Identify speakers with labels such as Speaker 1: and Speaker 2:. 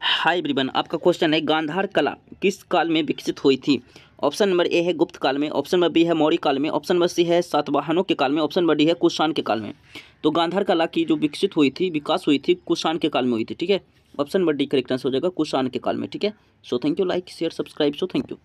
Speaker 1: Hi everyone आपका question है गांधार कला, किस काल में विकसित हुई थी? ऑप्शन नंबर ए है गुप्त काल में ऑप्शन नंबर बी है मौर्य काल में ऑप्शन नंबर सी है सातवाहनों के काल में ऑप्शन नंबर डी है कुषाण के काल में। तो गांधार कला की जो विकसित हुई थी, विकास हुई थी, कुषाण के काल में हुई थी, ठीक है? Option number D correct answer हो जाएगा कुषाण के काल में, ठीक है? So thank you like share subscribe so thank you